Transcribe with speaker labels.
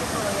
Speaker 1: 할 거예요.